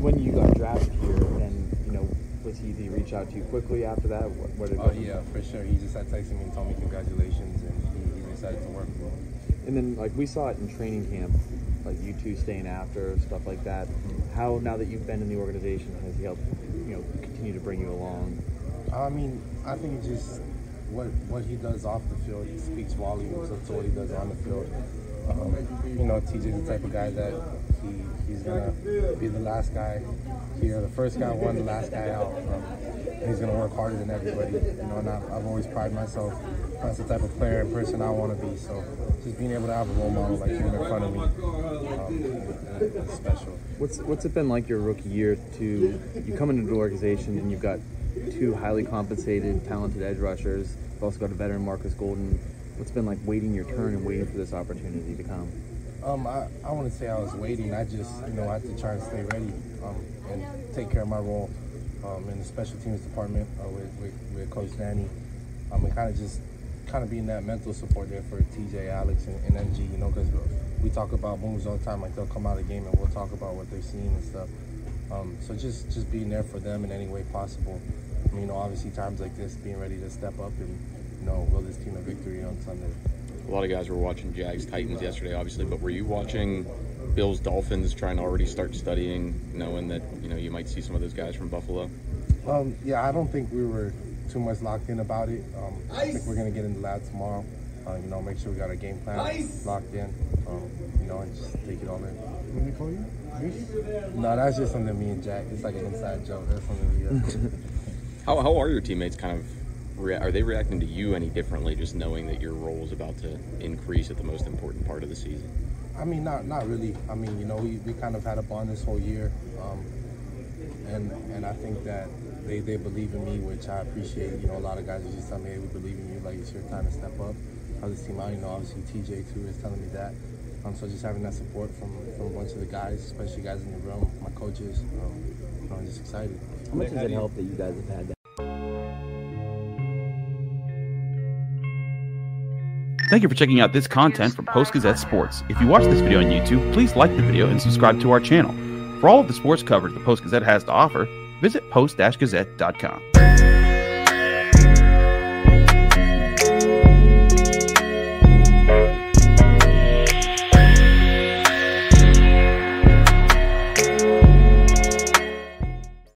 when you got drafted here, and you know, was he did he reach out to you quickly after that? What, what did, Oh yeah, for sure. He just had texted me and told me congratulations, and he, he excited to work with me. And then like we saw it in training camp, like you two staying after stuff like that. How now that you've been in the organization has he helped you know continue to bring you along? I mean, I think just what what he does off the field speaks volumes to what he does on the field. Um, you know, TJ's the type of guy that he's gonna be the last guy here, the first guy won, the last guy out. Um, he's gonna work harder than everybody. You know, and I've, I've always prided myself. That's the type of player and person I want to be. So just being able to have a role model like him in front of me, um, special. What's what's it been like your rookie year to you come into the organization and you've got two highly compensated, talented edge rushers. You've also got a veteran Markus Golden. What's been like waiting your turn and waiting for this opportunity to come? Um, I, I wouldn't say I was waiting. I just, you know, I had to try and stay ready um, and take care of my role um, in the special teams department uh, with, with, with Coach Danny. Um, and kind of just kind of being that mental support there for TJ, Alex, and, and MG, you know, because we talk about moves all the time. Like they'll come out of the game and we'll talk about what they've seen and stuff. Um, so just just being there for them in any way possible. I mean, you know, obviously times like this, being ready to step up and you know will this team a victory on Sunday. A lot of guys were watching Jags Titans yesterday, obviously, but were you watching Bills Dolphins, trying to already start studying, knowing that you know you might see some of those guys from Buffalo? Um, yeah, I don't think we were too much locked in about it. Um, I think we're gonna get in the lab tomorrow. Uh, you know, make sure we got our game plan Nice. locked in. Um, you know, and just take it all in. When they call you? Nice. No, that's just something me and Jack. It's like an inside joke. That's something we. Uh, How, how are your teammates kind of? Rea- are they reacting to you any differently, just knowing that your role is about to increase at the most important part of the season? I mean, not not really. I mean, you know, we, we kind of had a bond this whole year, um, and and I think that they, they believe in me, which I appreciate. You know, a lot of guys are just telling me, hey, we believe in you. Like it's your time to step up. How this team out, you know, obviously TJ too is telling me that. Um, so just having that support from, from a bunch of the guys, especially guys in the room, my coaches, um, I'm just excited. How much does it help that you guys have had that? Thank you for checking out this content from Post Gazette Sports. If you watch this video on YouTube, please like the video and subscribe to our channel. For all of the sports coverage the Post Gazette has to offer, visit post-gazette.com.